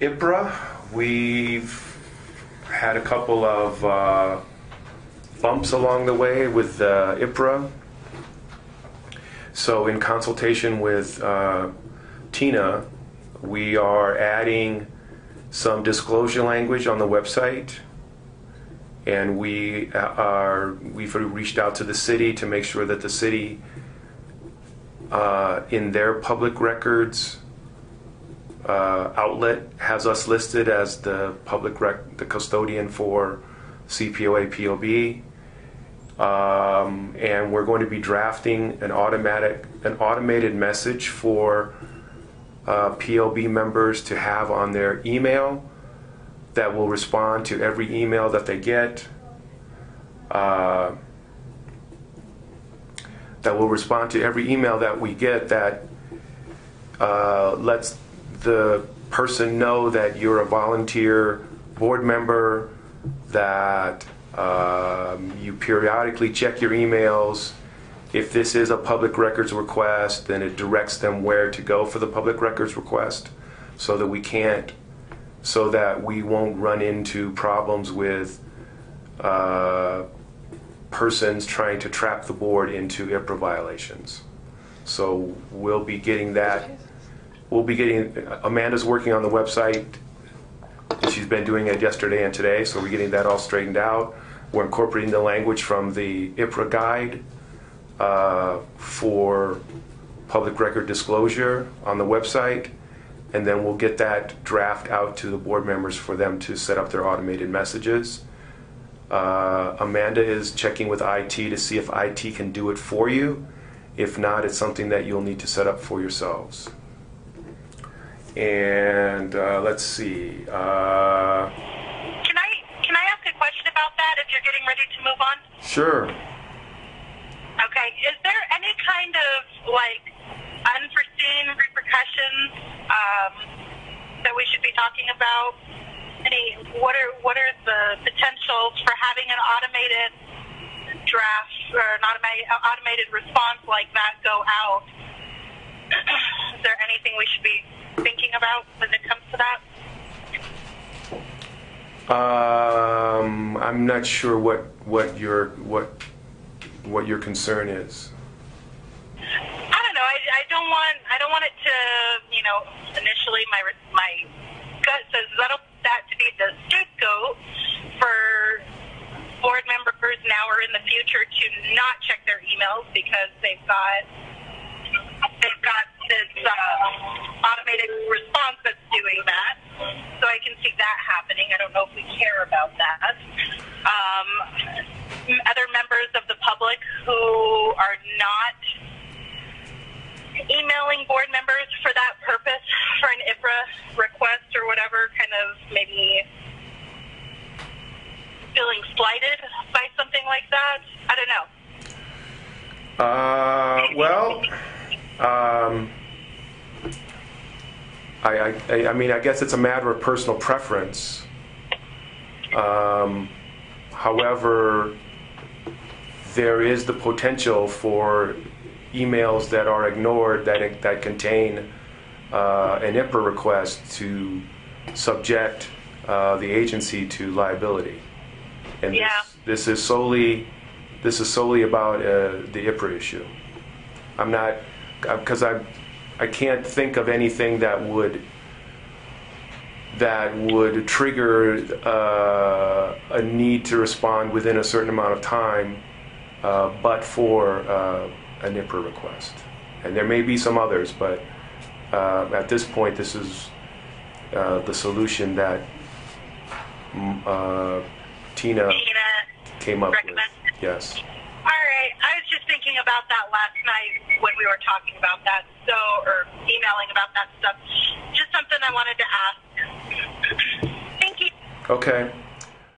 IPRA, we've had a couple of uh, bumps along the way with uh, IPRA. So in consultation with uh, Tina, we are adding some disclosure language on the website. And we uh, are, we've reached out to the city to make sure that the city, uh, in their public records uh, outlet, has us listed as the public rec, the custodian for CPOA POB. Um, and we're going to be drafting an automatic, an automated message for uh, POB members to have on their email that will respond to every email that they get. Uh, that will respond to every email that we get that uh, lets the person know that you're a volunteer board member, that um, you periodically check your emails. If this is a public records request, then it directs them where to go for the public records request so that we can't, so that we won't run into problems with uh, persons trying to trap the board into IPRA violations. So we'll be getting that, we'll be getting, Amanda's working on the website. She's been doing it yesterday and today, so we're getting that all straightened out. We're incorporating the language from the IPRA guide uh, for public record disclosure on the website. And then we'll get that draft out to the board members for them to set up their automated messages. Uh, Amanda is checking with IT to see if IT can do it for you. If not, it's something that you'll need to set up for yourselves. And uh, let's see. Uh, Can I can I ask a question about that if you're getting ready to move on? sure. Okay. Is there any kind of like unforeseen repercussions um, that we should be talking about? Any what are what are the potentials for having an automated draft or an automated automated response like that go out? Is there anything we should be thinking about when it comes to that? Um, I'm not sure what what your what what your concern is. I don't know. I, I don't want. I don't want it to. You know, initially my my gut says I don't want that to be the scapegoat for board members now or in the future to not check their emails because they've got they've got this uh, automated response that's doing that. So I can see that happening. I don't know if we care about that. Um, other members of the public who are not emailing board members for that purpose, for an IPRA request or whatever, kind of maybe feeling slighted by something like that. I don't know. Uh, um, I, I, I mean, I guess it's a matter of personal preference. Um, however, there is the potential for emails that are ignored that, that contain uh, an IPRA request to subject uh, the agency to liability. And Yeah. this, this is solely this is solely about uh, the IPRA issue. I'm not because I I can't think of anything that would that would trigger uh, a need to respond within a certain amount of time, uh, but for uh, a NIPRA request. And there may be some others, but uh, at this point, this is uh, the solution that mm, uh, Tina Tina, came up with. Yes. All right. I was just thinking about that last night when we were talking about that, so or emailing about that stuff. Just something I wanted to ask. Thank you. Okay.